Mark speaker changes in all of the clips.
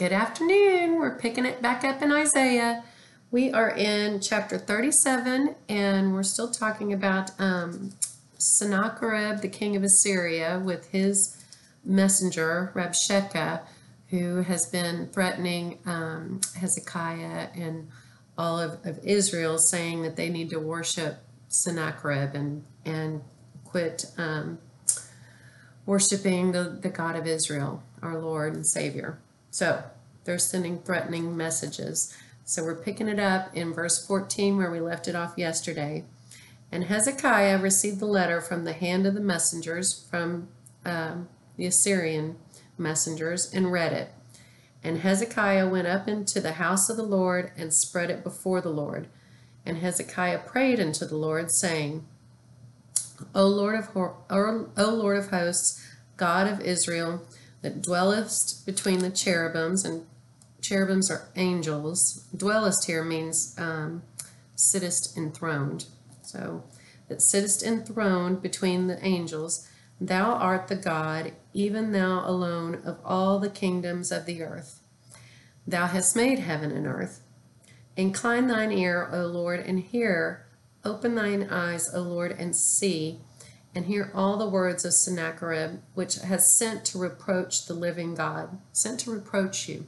Speaker 1: Good afternoon. We're picking it back up in Isaiah. We are in chapter 37, and we're still talking about um, Sennacherib, the king of Assyria, with his messenger, Rabshakeh, who has been threatening um, Hezekiah and all of, of Israel, saying that they need to worship Sennacherib and, and quit um, worshiping the, the God of Israel, our Lord and Savior. So they're sending threatening messages. So we're picking it up in verse 14 where we left it off yesterday. And Hezekiah received the letter from the hand of the messengers from um, the Assyrian messengers and read it. And Hezekiah went up into the house of the Lord and spread it before the Lord. And Hezekiah prayed unto the Lord, saying, O Lord of o Lord of hosts, God of Israel, that dwellest between the cherubims, and cherubims are angels. Dwellest here means um, sittest enthroned. So that sittest enthroned between the angels. Thou art the God, even thou alone, of all the kingdoms of the earth. Thou hast made heaven and earth. Incline thine ear, O Lord, and hear. Open thine eyes, O Lord, and see, and hear all the words of Sennacherib, which has sent to reproach the living God, sent to reproach you.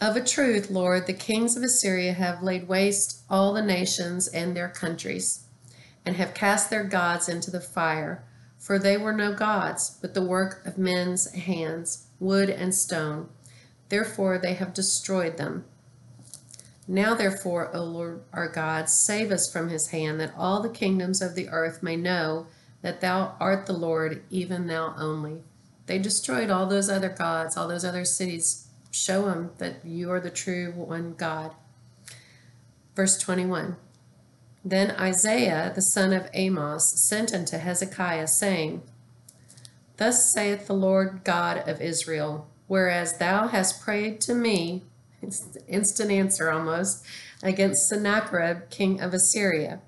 Speaker 1: Of a truth, Lord, the kings of Assyria have laid waste all the nations and their countries, and have cast their gods into the fire. For they were no gods, but the work of men's hands, wood and stone. Therefore they have destroyed them. Now, therefore, O Lord our God, save us from his hand, that all the kingdoms of the earth may know that thou art the Lord, even thou only. They destroyed all those other gods, all those other cities. Show them that you are the true one God. Verse 21 Then Isaiah the son of Amoz sent unto Hezekiah, saying, Thus saith the Lord God of Israel, whereas thou hast prayed to me instant answer almost, against Sennacherib, king of Assyria.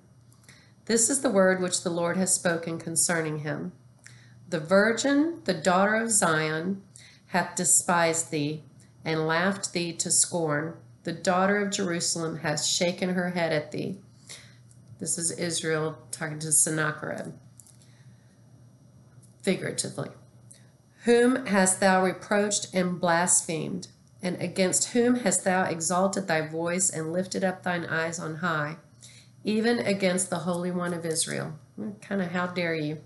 Speaker 1: This is the word which the Lord has spoken concerning him. The virgin, the daughter of Zion, hath despised thee, and laughed thee to scorn. The daughter of Jerusalem hath shaken her head at thee. This is Israel talking to Sennacherib, figuratively. Whom hast thou reproached and blasphemed? And against whom hast thou exalted thy voice and lifted up thine eyes on high? Even against the Holy One of Israel. Kind of, how dare you?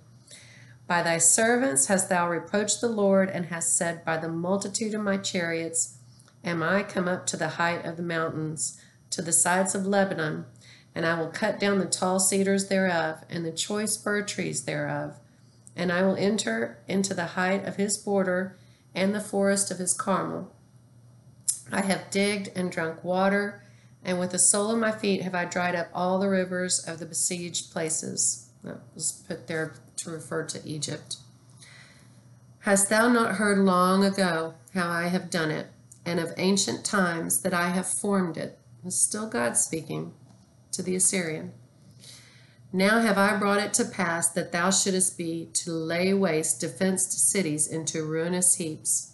Speaker 1: By thy servants hast thou reproached the Lord, and hast said, By the multitude of my chariots am I come up to the height of the mountains, to the sides of Lebanon, and I will cut down the tall cedars thereof, and the choice fir trees thereof. And I will enter into the height of his border, and the forest of his Carmel I have digged and drunk water, and with the sole of my feet have I dried up all the rivers of the besieged places. That was put there to refer to Egypt. Hast thou not heard long ago how I have done it, and of ancient times that I have formed it? It's still God speaking to the Assyrian. Now have I brought it to pass that thou shouldest be to lay waste defenced cities into ruinous heaps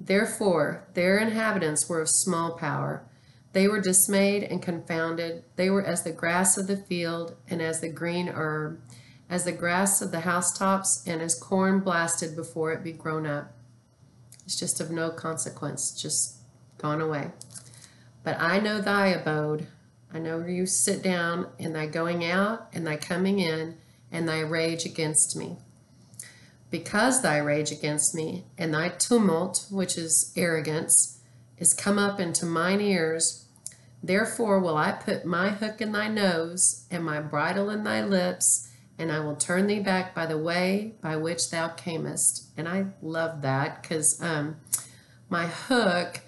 Speaker 1: Therefore their inhabitants were of small power. They were dismayed and confounded. They were as the grass of the field and as the green herb, as the grass of the housetops and as corn blasted before it be grown up. It's just of no consequence, just gone away. But I know thy abode. I know where you sit down, and thy going out, and thy coming in, and thy rage against me because thy rage against me and thy tumult, which is arrogance, is come up into mine ears. Therefore will I put my hook in thy nose and my bridle in thy lips, and I will turn thee back by the way by which thou camest. And I love that because um, my hook,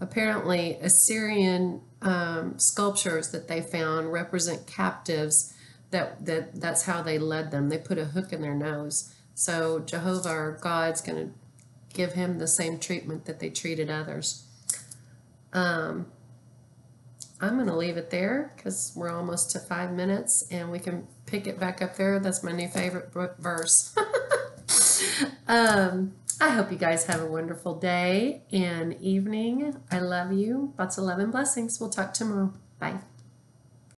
Speaker 1: apparently Assyrian um, sculptures that they found represent captives. That, that that's how they led them. They put a hook in their nose. So Jehovah, our God's going to give him the same treatment that they treated others. Um, I'm going to leave it there because we're almost to five minutes and we can pick it back up there. That's my new favorite verse. um, I hope you guys have a wonderful day and evening. I love you. Lots of love and blessings. We'll talk tomorrow. Bye.